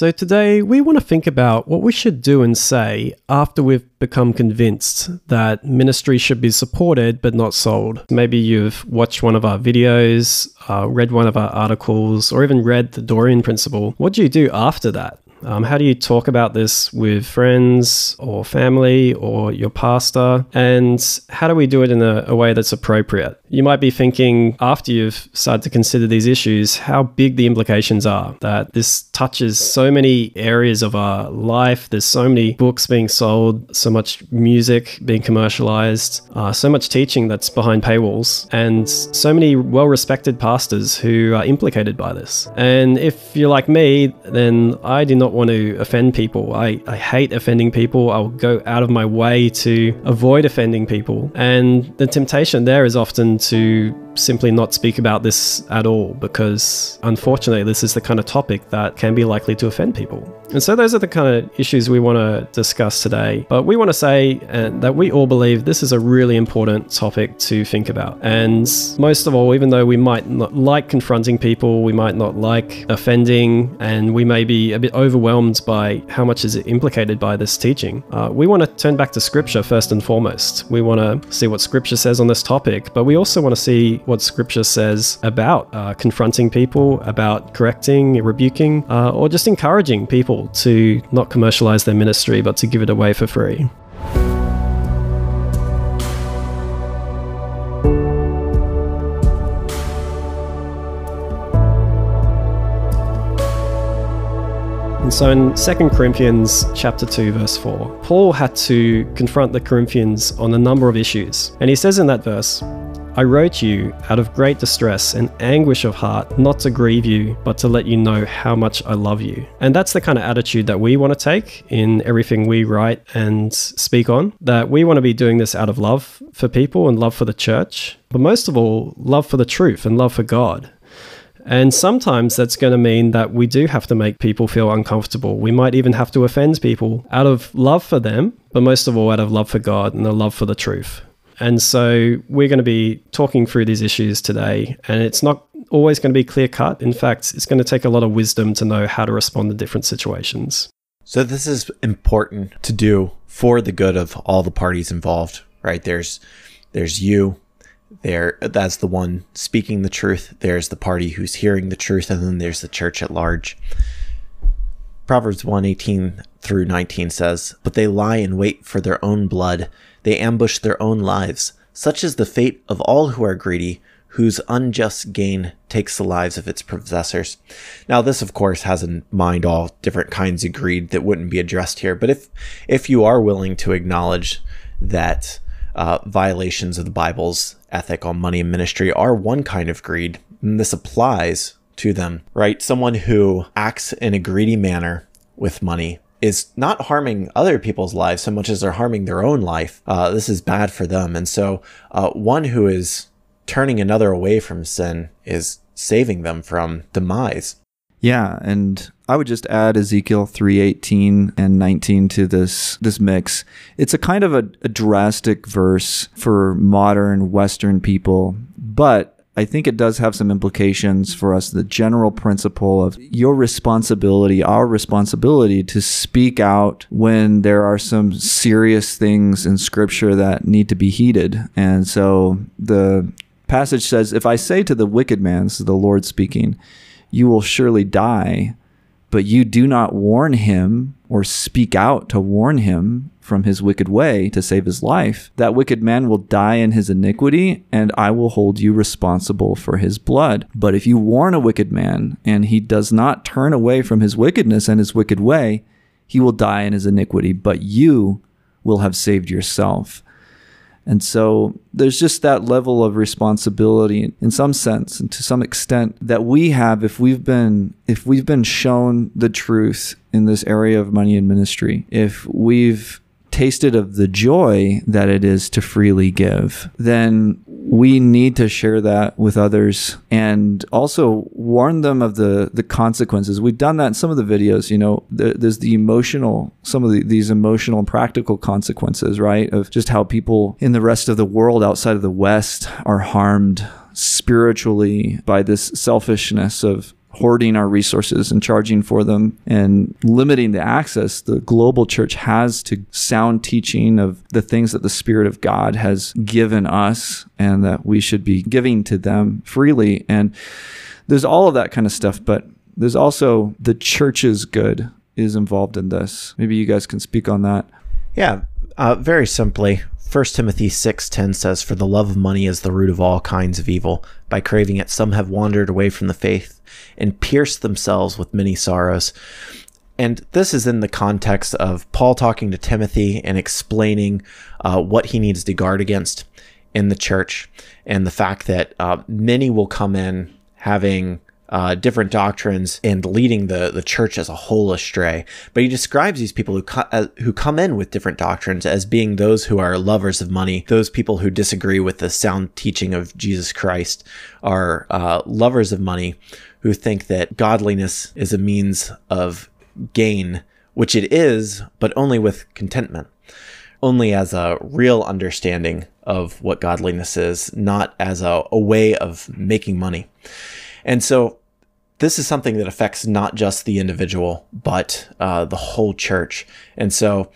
So, today we want to think about what we should do and say after we've become convinced that ministry should be supported but not sold. Maybe you've watched one of our videos, uh, read one of our articles, or even read the Dorean Principle. What do you do after that? Um, how do you talk about this with friends or family or your pastor? And how do we do it in a, a, way that's appropriate? You might be thinking, after you've started to consider these issues, how big the implications are. That this touches so many areas of our life. There's so many books being sold, so much music being commercialized, uh, so much teaching that's behind paywalls, and so many well respected pastors who are implicated by this. And if you're like me, then I do not not want to offend people. I, I hate offending people. I'll go out of my way to avoid offending people. And the temptation there is often to simply not speak about this at all because unfortunately this is the kind of topic that can be likely to offend people. And so those are the kind of issues we want to discuss today. But we want to say uh, that we all believe this is a really important topic to think about. And most of all, even though we might not like confronting people, we might not like offending, and we may be a bit overwhelmed by how much is it implicated by this teaching, uh, we want to turn back to scripture first and foremost. We want to see what scripture says on this topic, but we also want to see what scripture says about uh, confronting people, about correcting, rebuking, uh, or just encouraging people to not commercialize their ministry but to give it away for free. And so in 2 Corinthians chapter 2 verse 4, Paul had to confront the Corinthians on a number of issues. And he says in that verse, I wrote you out of great distress and anguish of heart, not to grieve you, but to let you know how much I love you. And that's the kind of attitude that we want to take in everything we write and speak on. That we want to be doing this out of love for people and love for the church, but most of all, love for the truth and love for God. And sometimes that's going to mean that we do have to make people feel uncomfortable. We might even have to offend people out of love for them, but most of all, out of love for God and a love for the truth. And so we're going to be talking through these issues today. And it's not always going to be clear cut. In fact, it's going to take a lot of wisdom to know how to respond to different situations. So this is important to do for the good of all the parties involved, right? There's there's you, there that's the one speaking the truth, there's the party who's hearing the truth, and then there's the church at large. Proverbs 118 through 19 says, But they lie in wait for their own blood they ambush their own lives. Such is the fate of all who are greedy, whose unjust gain takes the lives of its possessors. Now, this, of course, has in mind all different kinds of greed that wouldn't be addressed here. But if if you are willing to acknowledge that uh, violations of the Bible's ethic on money and ministry are one kind of greed, this applies to them, right? Someone who acts in a greedy manner with money is not harming other people's lives so much as they're harming their own life. Uh, this is bad for them. And so, uh, one who is turning another away from sin is saving them from demise. Yeah, and I would just add Ezekiel 3:18 and 19 to this this mix. It's a kind of a, a drastic verse for modern western people, but I think it does have some implications for us. The general principle of your responsibility, our responsibility to speak out when there are some serious things in scripture that need to be heeded. And so the passage says, If I say to the wicked man, this is the Lord speaking, you will surely die, but you do not warn him or speak out to warn him from his wicked way to save his life, that wicked man will die in his iniquity, and I will hold you responsible for his blood. But if you warn a wicked man, and he does not turn away from his wickedness and his wicked way, he will die in his iniquity, but you will have saved yourself. And so there's just that level of responsibility in some sense and to some extent that we have if we've been if we've been shown the truth in this area of money and ministry, if we've tasted of the joy that it is to freely give, then we need to share that with others and also warn them of the the consequences. We've done that in some of the videos. You know, there's the emotional, some of the, these emotional and practical consequences, right? Of just how people in the rest of the world outside of the West are harmed spiritually by this selfishness of hoarding our resources and charging for them and limiting the access the global church has to sound teaching of the things that the Spirit of God has given us and that we should be giving to them freely. And there's all of that kind of stuff, but there's also the church's good is involved in this. Maybe you guys can speak on that. Yeah, uh, very simply, 1 Timothy 6:10 says for the love of money is the root of all kinds of evil. By craving it some have wandered away from the faith and pierced themselves with many sorrows. And this is in the context of Paul talking to Timothy and explaining uh, what he needs to guard against in the church and the fact that uh, many will come in having uh, different doctrines and leading the, the church as a whole astray. But he describes these people who, co- uh, who come in with different doctrines as being those who are lovers of money, those people who disagree with the sound teaching of Jesus Christ are uh, lovers of money who think that godliness is a means of gain, which it is, but only with contentment only as a real understanding of what godliness is, not as a, a, way of making money. And so this is something that affects not just the individual, but uh, the whole church. And so,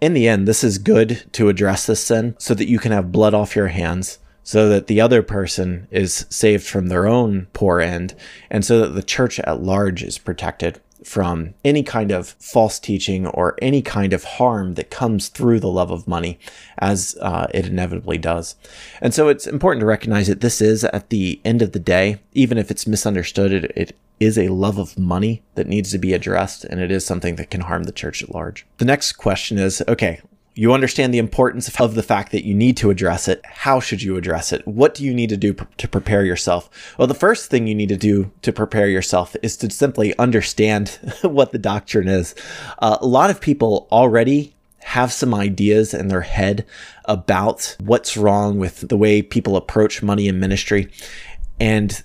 in the end, this is good to address this sin so that you can have blood off your hands, so that the other person is saved from their own poor end, and so that the church at large is protected from any kind of false teaching or any kind of harm that comes through the love of money, as uh, it inevitably does. And so it's important to recognize that this is, at the end of the day, even if it's misunderstood, it, it is a love of money that needs to be addressed, and it is something that can harm the church at large. The next question is okay, you understand the importance of the fact that you need to address it. How should you address it? What do you need to do pr- to prepare yourself? Well, the first thing you need to do to prepare yourself is to simply understand what the doctrine is. Uh, a lot of people already have some ideas in their head about what's wrong with the way people approach money in ministry. And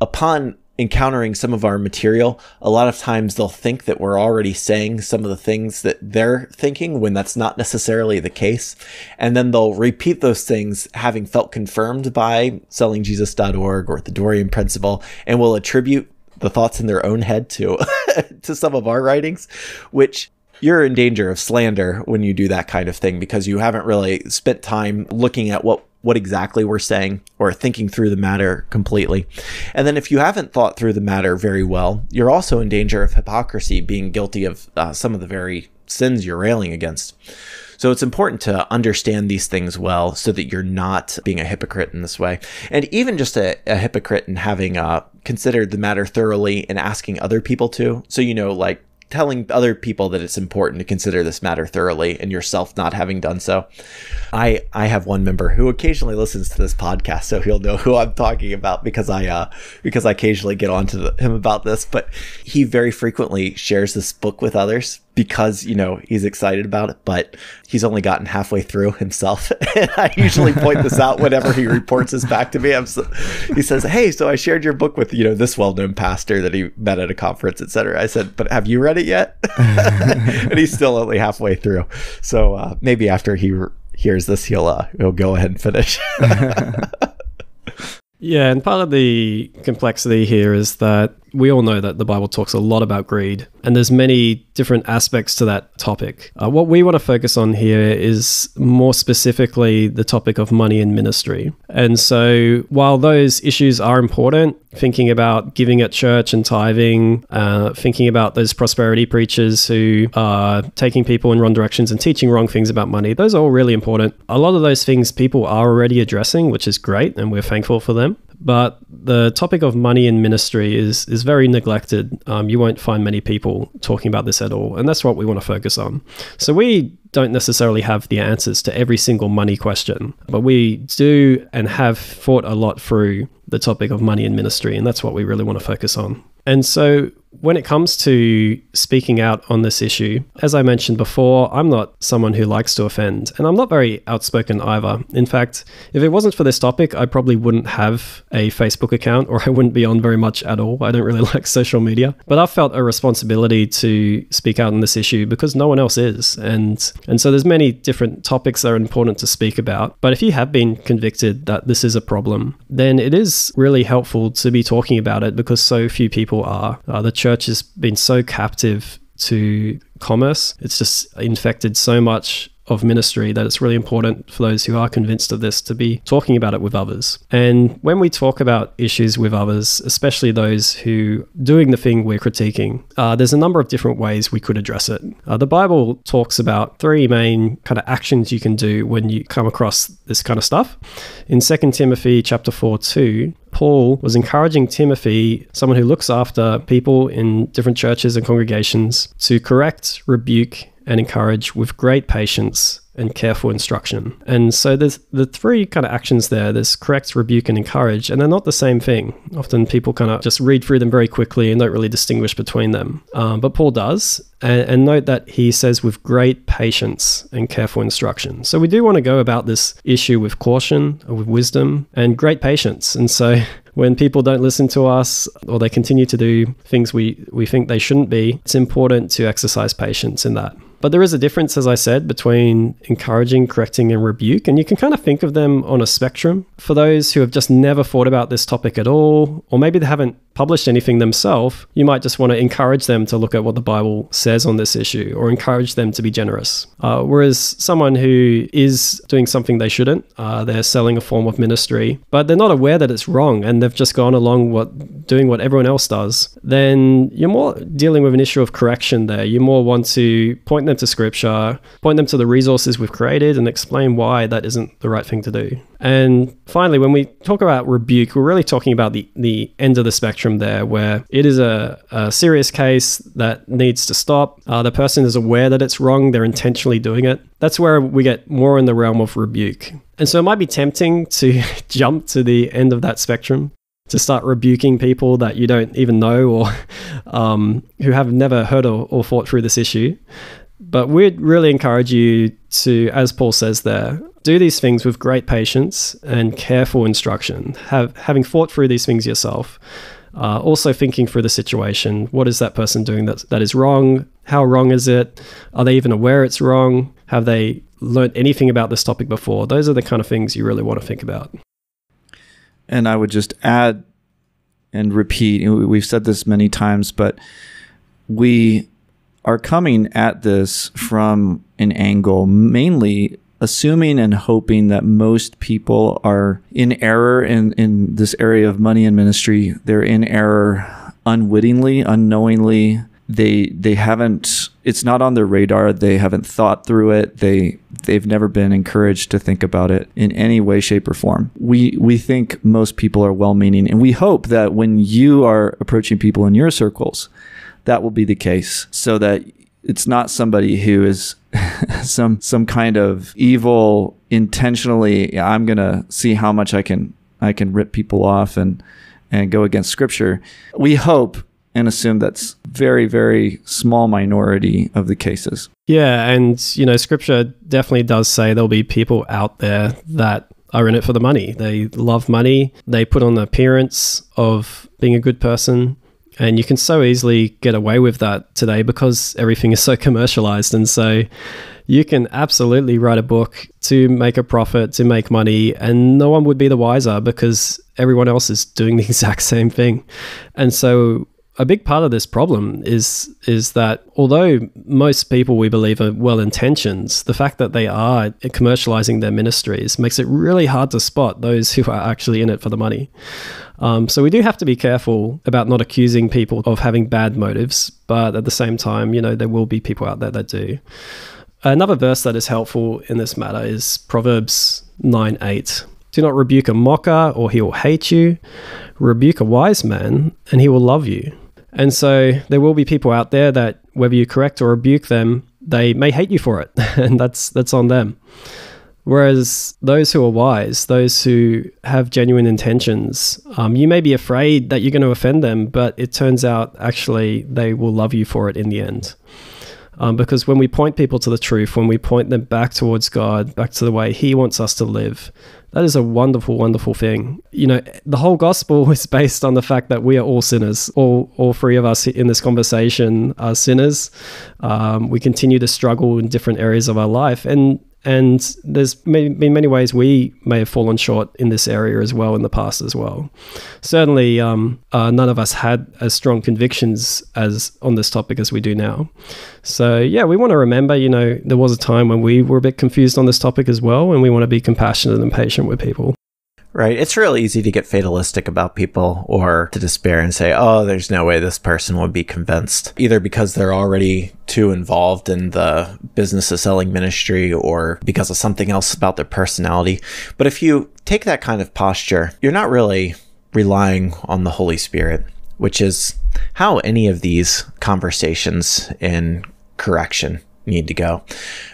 upon encountering some of our material, a lot of times they'll think that we're already saying some of the things that they're thinking when that's not necessarily the case. And then they'll repeat those things having felt confirmed by sellingjesus.org or the Dorean principle and will attribute the thoughts in their own head to to some of our writings, which you're in danger of slander when you do that kind of thing because you haven't really spent time looking at what what exactly we're saying or thinking through the matter completely. And then if you haven't thought through the matter very well, you're also in danger of hypocrisy, being guilty of uh, some of the very sins you're railing against. So it's important to understand these things well so that you're not being a hypocrite in this way. And even just a, a hypocrite in having uh, considered the matter thoroughly and asking other people to. So, you know, like telling other people that it's important to consider this matter thoroughly and yourself not having done so. I I have one member who occasionally listens to this podcast, so he'll know who I'm talking about because I uh because I occasionally get on to the, him about this, but he very frequently shares this book with others because you know he's excited about it but he's only gotten halfway through himself. And i usually point this out whenever he reports this back to me. So, he says hey so i shared your book with you know this well-known pastor that he met at a conference etc i said but have you read it yet? And he's still only halfway through. So uh, maybe after he re- hears this he'll uh, he'll go ahead and finish. Yeah and part of the complexity here is that we all know that the Bible talks a lot about greed, and there's many different aspects to that topic. Uh, what we want to focus on here is more specifically the topic of money and ministry. And so, while those issues are important, thinking about giving at church and tithing, uh, thinking about those prosperity preachers who are taking people in wrong directions and teaching wrong things about money, those are all really important. A lot of those things people are already addressing, which is great, and we're thankful for them. But the topic of money in ministry is is very neglected. Um, you won't find many people talking about this at all, and that's what we want to focus on. So we don't necessarily have the answers to every single money question, but we do and have thought a lot through the topic of money in ministry, and that's what we really want to focus on. And so when it comes to speaking out on this issue, as I mentioned before, I'm not someone who likes to offend, and I'm not very outspoken either. In fact, if it wasn't for this topic, I probably wouldn't have a Facebook account or I wouldn't be on very much at all. I don't really like social media, but I've felt a responsibility to speak out on this issue because no one else is. And and so there's many different topics that are important to speak about. But if you have been convicted that this is a problem, then it is really helpful to be talking about it because so few people are. Uh, the church has been so captive to commerce. It's just infected so much of ministry that it's really important for those who are convinced of this to be talking about it with others. And when we talk about issues with others, especially those who doing the thing we're critiquing, uh, there's a number of different ways we could address it. Uh, the Bible talks about three main kind of actions you can do when you come across this kind of stuff. In 2 Timothy chapter 4 2, Paul was encouraging Timothy, someone who looks after people in different churches and congregations, to correct, rebuke, and encourage with great patience and careful instruction. And so there's the three kind of actions there there's correct, rebuke, and encourage, and they're not the same thing. Often people kind of just read through them very quickly and don't really distinguish between them. Um, but Paul does. And, and note that he says with great patience and careful instruction. So we do want to go about this issue with caution, with wisdom, and great patience. And so when people don't listen to us or they continue to do things we, we think they shouldn't be, it's important to exercise patience in that. But there is a difference, as I said, between encouraging, correcting, and rebuke. And you can kind of think of them on a spectrum. For those who have just never thought about this topic at all, or maybe they haven't published anything themselves, you might just want to encourage them to look at what the Bible says on this issue or encourage them to be generous. Uh, whereas someone who is doing something they shouldn't, uh, they're selling a form of ministry, but they're not aware that it's wrong and they've just gone along what doing what everyone else does, then you're more dealing with an issue of correction there. You more want to point them to scripture, point them to the resources we've created, and explain why that isn't the right thing to do. And finally, when we talk about rebuke, we're really talking about the, the end of the spectrum there, where it is a, a serious case that needs to stop. Uh, the person is aware that it's wrong, they're intentionally doing it. That's where we get more in the realm of rebuke. And so it might be tempting to jump to the end of that spectrum to start rebuking people that you don't even know or um, who have never heard or, or thought through this issue. But we'd really encourage you to, as Paul says there, do these things with great patience and careful instruction. Have having thought through these things yourself. Uh, also thinking through the situation. What is that person doing that that is wrong? How wrong is it? Are they even aware it's wrong? Have they learned anything about this topic before? Those are the kind of things you really want to think about. And I would just add and repeat. We've said this many times, but we are coming at this from an angle mainly assuming and hoping that most people are in error in, in this area of money and ministry. They're in error unwittingly, unknowingly. They they haven't it's not on their radar. They haven't thought through it. They they've never been encouraged to think about it in any way, shape, or form. We we think most people are well meaning and we hope that when you are approaching people in your circles, that will be the case so that it's not somebody who is some some kind of evil intentionally i'm going to see how much i can i can rip people off and and go against scripture. We hope and assume that's very very small minority of the cases. Yeah and you know scripture definitely does say there'll be people out there that are in it for the money. They love money. They put on the appearance of being a good person and you can so easily get away with that today because everything is so commercialized. And so you can absolutely write a book to make a profit, to make money, and no one would be the wiser because everyone else is doing the exact same thing. And so a big part of this problem is is that although most people we believe are well intentioned, the fact that they are commercializing their ministries makes it really hard to spot those who are actually in it for the money. Um, so we do have to be careful about not accusing people of having bad motives, but at the same time, you know, there will be people out there that do. Another verse that is helpful in this matter is Proverbs 9 8. Do not rebuke a mocker, or he will hate you. Rebuke a wise man, and he will love you. And so there will be people out there that, whether you correct or rebuke them, they may hate you for it, and that's that's on them. Whereas those who are wise, those who have genuine intentions, um, you may be afraid that you're going to offend them, but it turns out actually they will love you for it in the end. Um, because when we point people to the truth, when we point them back towards God, back to the way He wants us to live, that is a wonderful, wonderful thing. You know, the whole gospel is based on the fact that we are all sinners. All, all three of us in this conversation are sinners. Um, we continue to struggle in different areas of our life, and and there's been many ways we may have fallen short in this area as well in the past as well. Certainly, um, uh, none of us had as strong convictions as on this topic as we do now. So yeah, we want to remember, you know, there was a time when we were a bit confused on this topic as well, and we want to be compassionate and patient with people. Right. It's real easy to get fatalistic about people or to despair and say, oh, there's no way this person would be convinced, either because they're already too involved in the business of selling ministry or because of something else about their personality. But if you take that kind of posture, you're not really relying on the Holy Spirit, which is how any of these conversations in correction need to go.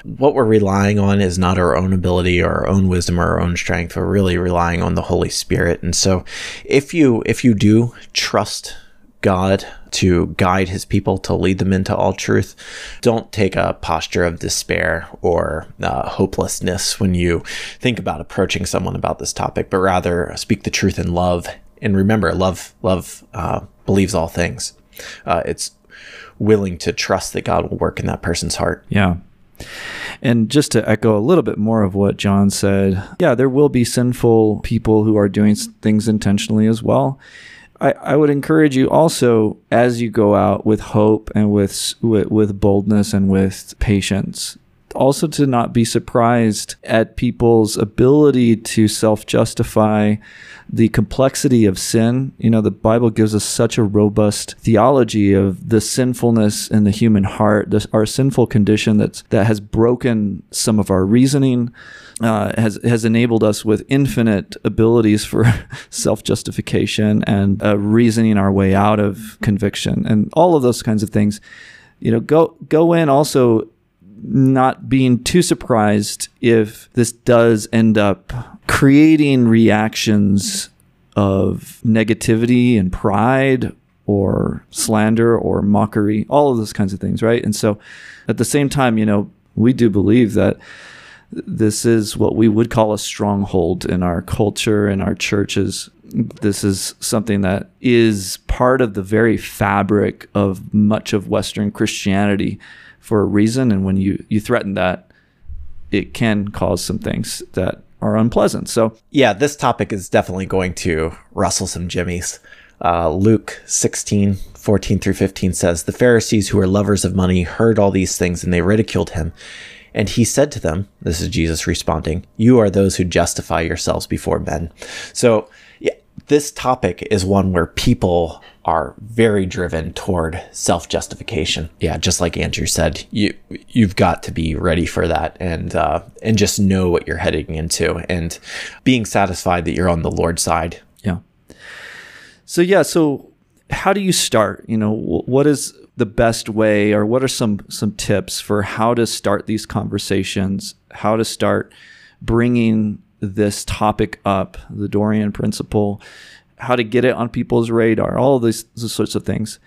What we're relying on is not our own ability or our own wisdom or our own strength. We're really relying on the Holy Spirit. And so if you if you do trust God to guide his people to lead them into all truth. Don't take a posture of despair or uh, hopelessness when you think about approaching someone about this topic, but rather speak the truth in love. And remember, love love uh, believes all things. Uh, it's willing to trust that God will work in that person's heart. Yeah. And just to echo a little bit more of what John said, yeah, there will be sinful people who are doing things intentionally as well. I, I would encourage you also as you go out with hope and with, with with boldness and with patience also to not be surprised at people's ability to self justify the complexity of sin. You know, the Bible gives us such a robust theology of the sinfulness in the human heart, this, our sinful condition that's, that has broken some of our reasoning. Uh, has has enabled us with infinite abilities for self justification and uh, reasoning our way out of conviction and all of those kinds of things. You know, go go in also not being too surprised if this does end up creating reactions of negativity and pride or slander or mockery, all of those kinds of things, right? And so at the same time, you know, we do believe that this is what we would call a stronghold in our culture and our churches. This is something that is part of the very fabric of much of Western Christianity for a reason. And when you, you threaten that, it can cause some things that are unpleasant. So, yeah, this topic is definitely going to rustle some jimmies. Uh, Luke 16, 14 through 15 says, The Pharisees who were lovers of money heard all these things and they ridiculed him. And he said to them, This is Jesus responding, You are those who justify yourselves before men. So, this topic is one where people are very driven toward self-justification. Yeah, just like Andrew said, you you've got to be ready for that and uh, and just know what you're heading into and being satisfied that you're on the Lord's side. Yeah. So yeah, so how do you start? You know, what is the best way, or what are some some tips for how to start these conversations? How to start bringing this topic up, the Dorean principle how to get it on people's radar, all these, these sorts of things.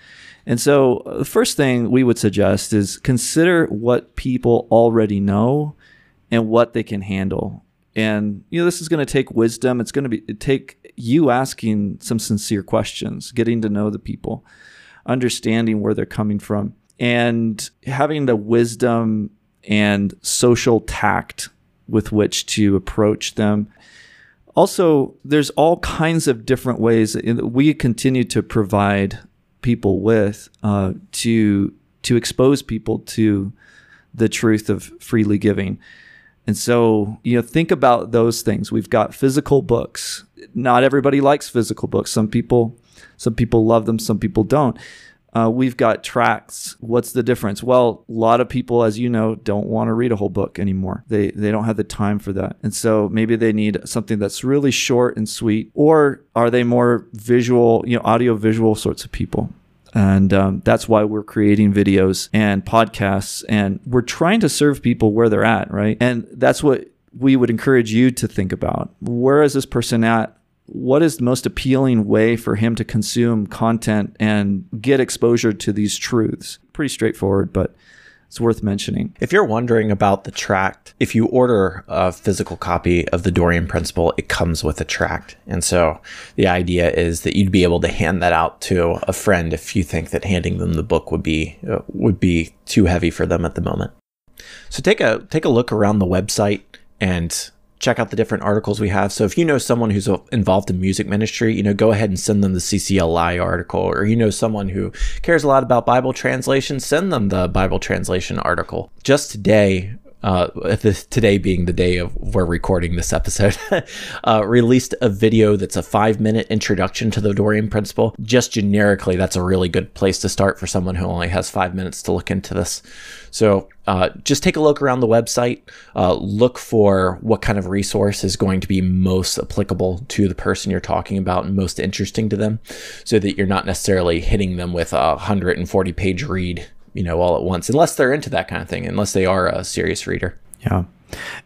And so, uh, the first thing we would suggest is consider what people already know and what they can handle. And you know, this is going to take wisdom. It's going to be take you asking some sincere questions, getting to know the people, understanding where they're coming from, and having the wisdom and social tact with which to approach them also, there's all kinds of different ways that we continue to provide people with uh, to to expose people to the truth of freely giving. And so, you know, think about those things. We've got physical books. Not everybody likes physical books. Some people some people love them, some people don't. Uh, we've got tracts. What's the difference? Well, a lot of people, as you know, don't want to read a whole book anymore. They they don't have the time for that, and so maybe they need something that's really short and sweet. Or are they more visual, you know, audio visual sorts of people? And um, that's why we're creating videos and podcasts, and we're trying to serve people where they're at, right? And that's what we would encourage you to think about where is this person at? What is the most appealing way for him to consume content and get exposure to these truths? Pretty straightforward, but it's worth mentioning. If you're wondering about the tract, if you order a physical copy of the Dorean Principle, it comes with a tract. And so the idea is that you'd be able to hand that out to a friend if you think that handing them the book would be uh, would be too heavy for them at the moment. So take a take a look around the website and check out the different articles we have. So if you know someone who's involved in music ministry, you know, go ahead and send them the CCLI article, or you know someone who cares a lot about Bible translation, send them the Bible translation article. Just today, uh, this, today being the day of we're recording this episode, uh, released a video that's a five minute introduction to the Dorean principle. Just generically, that's a really good place to start for someone who only has five minutes to look into this. So uh, just take a look around the website, uh, look for what kind of resource is going to be most applicable to the person you're talking about and most interesting to them so that you're not necessarily hitting them with a 140 page read you know, all at once, unless they're into that kind of thing, unless they are a serious reader. Yeah.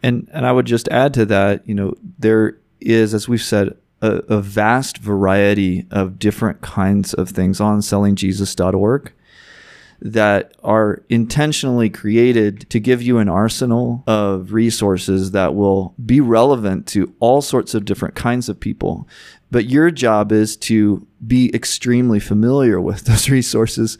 And and I would just add to that, you know, there is, as we've said, a, a vast variety of different kinds of things on sellingjesus.org that are intentionally created to give you an arsenal of resources that will be relevant to all sorts of different kinds of people. But your job is to be extremely familiar with those resources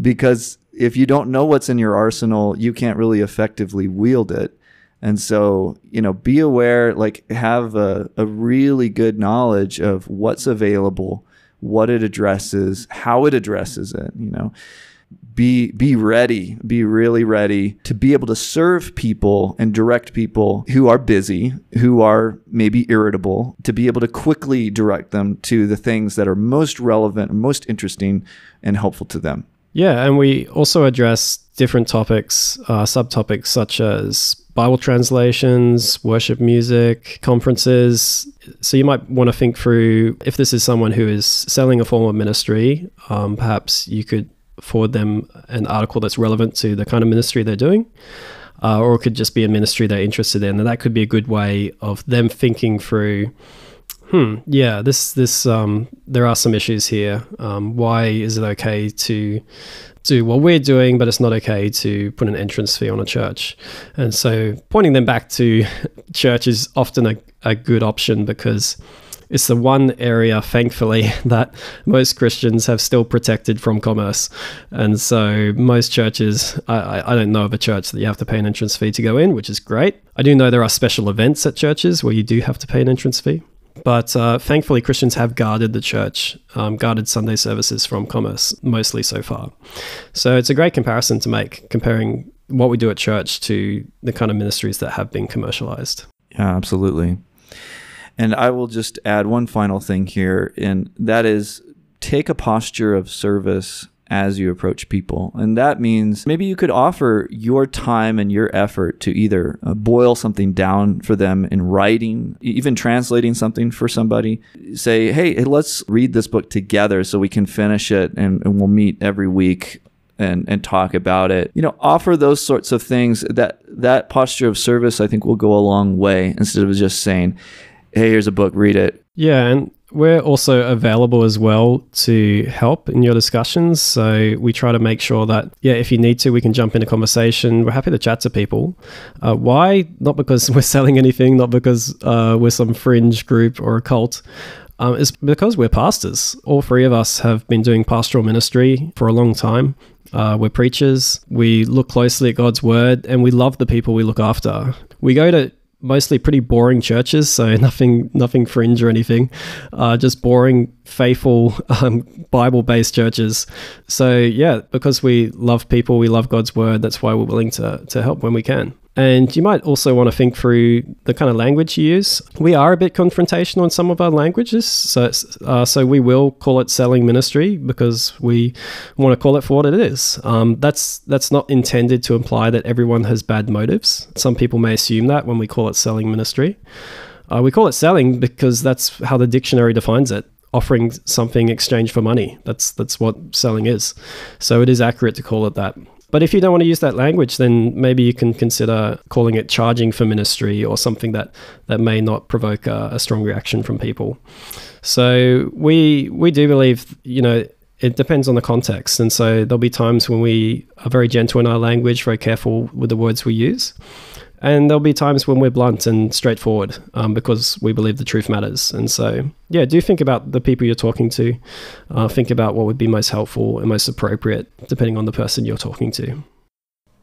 because if you don't know what's in your arsenal, you can't really effectively wield it. And so, you know, be aware, like have a, a really good knowledge of what's available, what it addresses, how it addresses it, you know. Be be ready, be really ready to be able to serve people and direct people who are busy, who are maybe irritable, to be able to quickly direct them to the things that are most relevant, most interesting, and helpful to them. Yeah, and we also address different topics, uh, subtopics such as Bible translations, worship music, conferences. So you might want to think through if this is someone who is selling a form of ministry, um, perhaps you could forward them an article that's relevant to the kind of ministry they're doing. Uh, or it could just be a ministry they're interested in. And that could be a good way of them thinking through hmm, yeah, this this um, there are some issues here. Um, why is it okay to do what we're doing, but it's not okay to put an entrance fee on a church? And so pointing them back to church is often a, a good option because it's the one area, thankfully, that most Christians have still protected from commerce. And so most churches, I, I don't know of a church that you have to pay an entrance fee to go in, which is great. I do know there are special events at churches where you do have to pay an entrance fee. But uh, thankfully, Christians have guarded the church, um, guarded Sunday services from commerce mostly so far. So it's a great comparison to make, comparing what we do at church to the kind of ministries that have been commercialized. Yeah, absolutely. And I will just add one final thing here, and that is take a posture of service as you approach people. And that means maybe you could offer your time and your effort to either uh, boil something down for them in writing, even translating something for somebody. Say, hey, let's read this book together so we can finish it and, and we'll meet every week and and talk about it. You know, offer those sorts of things. That that posture of service, I think, will go a long way instead of just saying, "Hey, here's a book, read it." Yeah, and we're also available as well to help in your discussions. So we try to make sure that, yeah, if you need to, we can jump into conversation. We're happy to chat to people. Uh, why? Not because we're selling anything, not because uh, we're some fringe group or a cult. Um, it's because we're pastors. All three of us have been doing pastoral ministry for a long time. Uh, we're preachers. We look closely at God's word and we love the people we look after. We go to mostly pretty boring churches, so nothing nothing fringe or anything, uh, just boring, faithful, um, Bible based churches. So yeah, because we love people, we love God's word. That's why we're willing to to help when we can. And you might also want to think through the kind of language you use. We are a bit confrontational in some of our languages, so uh, so we will call it selling ministry because we want to call it for what it is. Um, that's that's not intended to imply that everyone has bad motives. Some people may assume that when we call it selling ministry. Uh, we call it selling because that's how the dictionary defines it offering something exchange for money. That's that's what selling is. So it is accurate to call it that. But if you don't want to use that language, then maybe you can consider calling it charging for ministry or something that, that may not provoke a, a strong reaction from people. So we we do believe, you know, it depends on the context. And so there'll be times when we are very gentle in our language, very careful with the words we use. And there'll be times when we're blunt and straightforward um, because we believe the truth matters. And so, yeah, do think about the people you're talking to. Uh, think about what would be most helpful and most appropriate depending on the person you're talking to.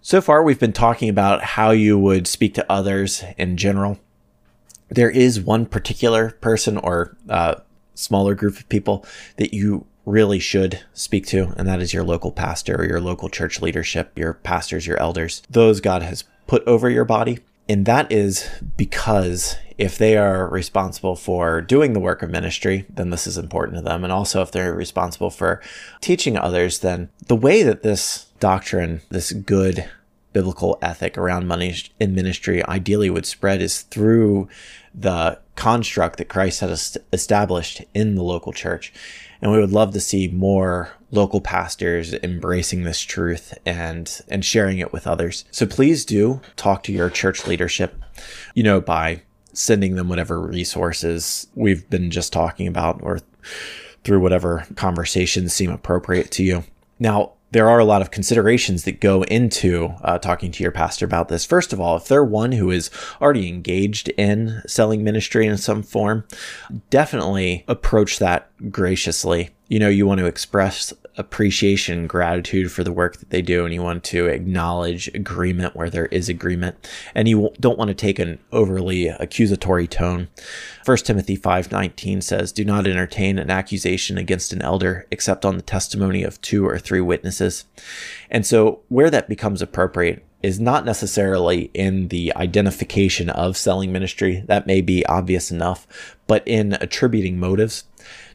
So far, we've been talking about how you would speak to others in general. There is one particular person or uh, smaller group of people that you really should speak to, and that is your local pastor or your local church leadership, your pastors, your elders. Those God has put over your body. And that is because if they are responsible for doing the work of ministry, then this is important to them. And also, if they're responsible for teaching others, then the way that this doctrine, this good biblical ethic around money in ministry ideally would spread is through the construct that Christ has established in the local church. And we would love to see more local pastors embracing this truth and and sharing it with others. So please do talk to your church leadership, you know, by sending them whatever resources we've been just talking about or through whatever conversations seem appropriate to you. Now, there are a lot of considerations that go into uh, talking to your pastor about this. First of all, if they're one who is already engaged in selling ministry in some form, definitely approach that graciously. You know, you want to express appreciation, gratitude for the work that they do, and you want to acknowledge agreement where there is agreement, and you don't want to take an overly accusatory tone. 1 Timothy 5:19 says, "Do not entertain an accusation against an elder except on the testimony of two or three witnesses." And so, where that becomes appropriate is not necessarily in the identification of selling ministry. That may be obvious enough, but in attributing motives.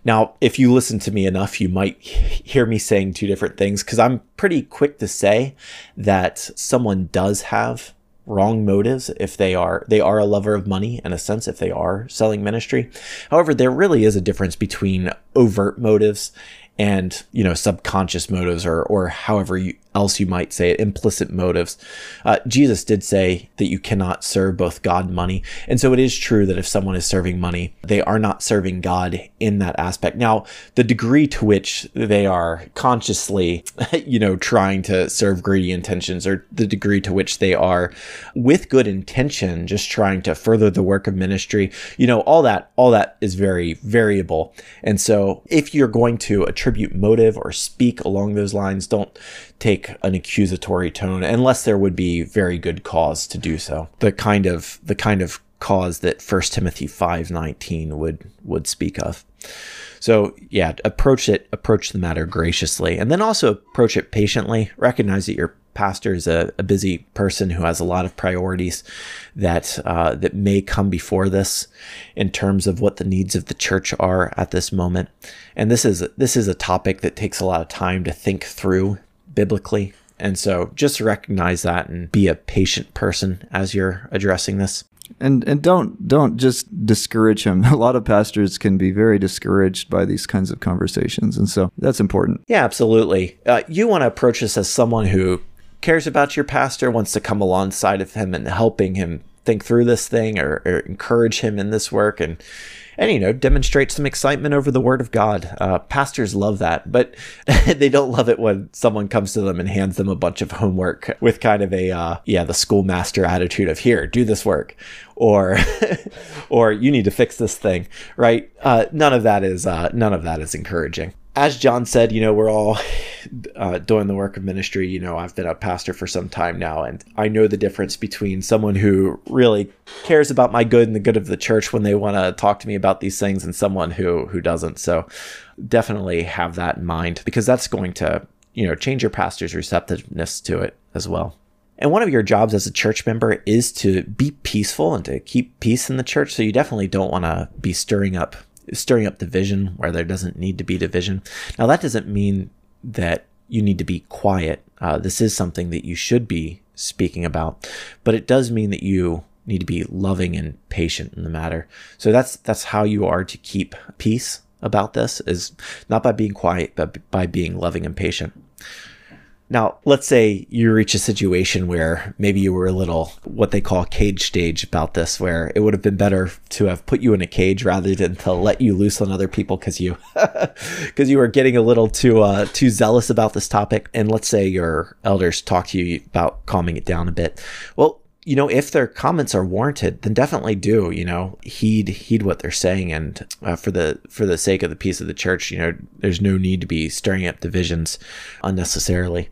Now, if you listen to me enough, you might hear me saying two different things because I'm pretty quick to say that someone does have wrong motives if they are they are a lover of money in a sense if they are selling ministry. However, there really is a difference between overt motives and you know subconscious motives or or however you, else you might say it, implicit motives. Uh, Jesus did say that you cannot serve both God and money. And so it is true that if someone is serving money, they are not serving God in that aspect. Now, the degree to which they are consciously, you know, trying to serve greedy intentions or the degree to which they are with good intention, just trying to further the work of ministry, you know, all that, all that is very variable. And so if you're going to attribute motive or speak along those lines, don't take an accusatory tone unless there would be very good cause to do so. The kind of the kind of cause that 1 Timothy 5:19 would would speak of. So, yeah, approach it approach the matter graciously and then also approach it patiently. Recognize that your pastor is a, a busy person who has a lot of priorities that uh, that may come before this in terms of what the needs of the church are at this moment. And this is this is a topic that takes a lot of time to think through biblically. And so just recognize that and be a patient person as you're addressing this. And and don't don't just discourage him. A lot of pastors can be very discouraged by these kinds of conversations, and so that's important. Yeah, absolutely. Uh, you want to approach this as someone who cares about your pastor, wants to come alongside of him and helping him think through this thing or, or encourage him in this work. And and you know demonstrate some excitement over the word of god. Uh, pastors love that but they don't love it when someone comes to them and hands them a bunch of homework with kind of a uh, yeah the schoolmaster attitude of here do this work or or you need to fix this thing right? Uh, none of that is uh, none of that is encouraging as John said, you know, we're all uh, doing the work of ministry. You know, I've been a pastor for some time now, and I know the difference between someone who really cares about my good and the good of the church when they want to talk to me about these things, and someone who who doesn't. So, definitely have that in mind because that's going to, you know, change your pastor's receptiveness to it as well. And one of your jobs as a church member is to be peaceful and to keep peace in the church. So you definitely don't want to be stirring up stirring up division where there doesn't need to be division. Now, that doesn't mean that you need to be quiet. Uh, this is something that you should be speaking about, but it does mean that you need to be loving and patient in the matter. So that's that's how you are to keep peace about this is not by being quiet, but by being loving and patient. Now, let's say you reach a situation where maybe you were a little what they call cage stage about this, where it would have been better to have put you in a cage rather than to let you loose on other people because you because you were getting a little too uh, too zealous about this topic. And let's say your elders talk to you about calming it down a bit. Well, you know, if their comments are warranted, then definitely do, you know, heed heed what they're saying, and uh, for the for the sake of the peace of the church, you know, there's no need to be stirring up divisions unnecessarily.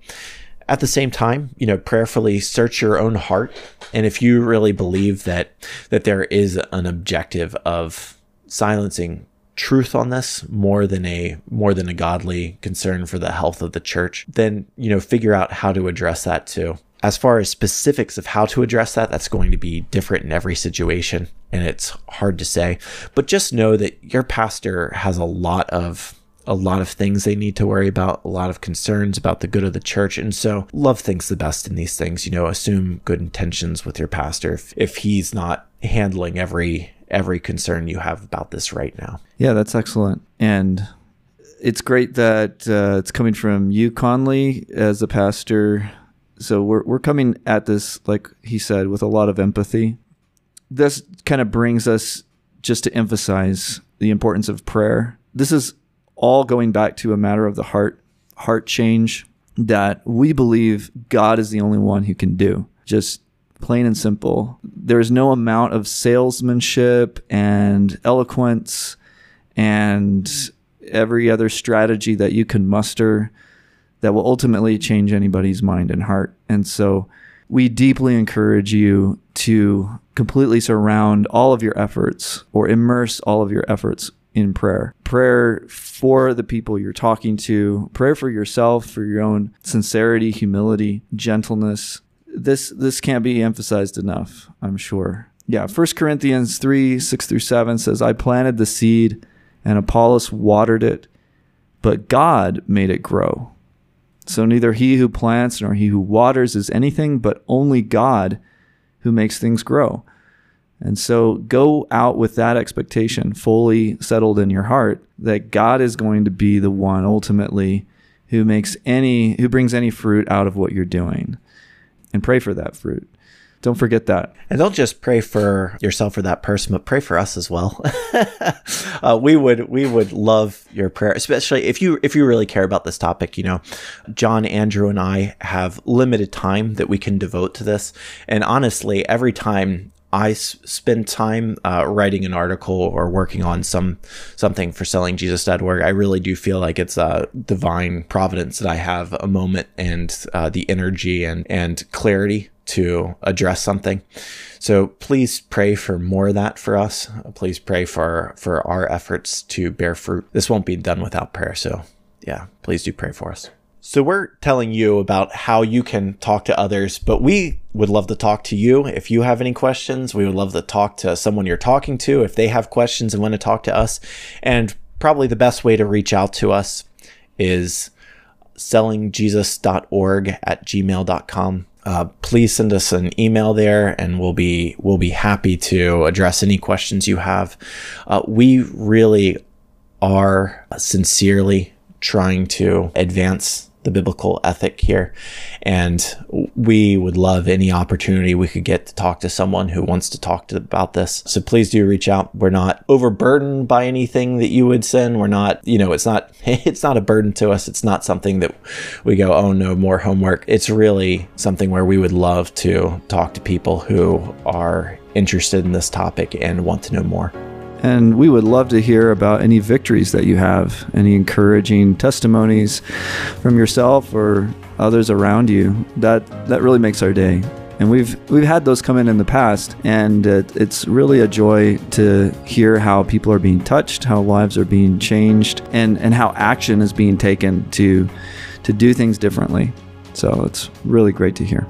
At the same time, you know, prayerfully search your own heart, and if you really believe that that there is an objective of silencing truth on this more than a more than a godly concern for the health of the church, then you know, figure out how to address that too as far as specifics of how to address that, that's going to be different in every situation and it's hard to say. But just know that your pastor has a lot of a lot of things they need to worry about, a lot of concerns about the good of the church. And so love thinks the best in these things. You know, assume good intentions with your pastor if, if he's not handling every every concern you have about this right now. Yeah, that's excellent. And it's great that uh, it's coming from you, Conley, as a pastor so we're we're coming at this like he said with a lot of empathy. This kind of brings us just to emphasize the importance of prayer. This is all going back to a matter of the heart heart change that we believe God is the only one who can do. Just plain and simple. There's no amount of salesmanship and eloquence and every other strategy that you can muster that will ultimately change anybody's mind and heart. And so we deeply encourage you to completely surround all of your efforts or immerse all of your efforts in prayer. Prayer for the people you're talking to, prayer for yourself, for your own sincerity, humility, gentleness. This this can't be emphasized enough, I'm sure. Yeah, 1 Corinthians 3, 6 through 7 says, I planted the seed and Apollos watered it, but God made it grow. So neither he who plants nor he who waters is anything, but only God who makes things grow. And so go out with that expectation fully settled in your heart that God is going to be the one ultimately who makes any who brings any fruit out of what you're doing. And pray for that fruit. Don't forget that. And don't just pray for yourself or that person, but pray for us as well. uh, we would we would love your prayer, especially if you if you really care about this topic. You know, John, Andrew, and I have limited time that we can devote to this, and honestly, every time I spend time uh, writing an article or working on some something for sellingjesus.org, I really do feel like it's a divine providence that I have a moment and uh, the energy and and clarity to address something. So please pray for more of that for us. Please pray for for our efforts to bear fruit. This won't be done without prayer. So yeah, please do pray for us. So we're telling you about how you can talk to others, but we would love to talk to you. If you have any questions, we would love to talk to someone you're talking to if they have questions and want to talk to us. And probably the best way to reach out to us is sellingjesus.org at gmail.com uh, please send us an email there and we'll be we'll be happy to address any questions you have. Uh, we really are sincerely trying to advance the biblical ethic here. And we would love any opportunity we could get to talk to someone who wants to talk to about this. So please do reach out. We're not overburdened by anything that you would send. We're not, you know, it's not it's not a burden to us. It's not something that we go, "Oh no, more homework." It's really something where we would love to talk to people who are interested in this topic and want to know more. And we would love to hear about any victories that you have, any encouraging testimonies from yourself or others around you. That that really makes our day. And we've we've had those come in in the past, and it, it's really a joy to hear how people are being touched, how lives are being changed, and and how action is being taken to to do things differently. So it's really great to hear.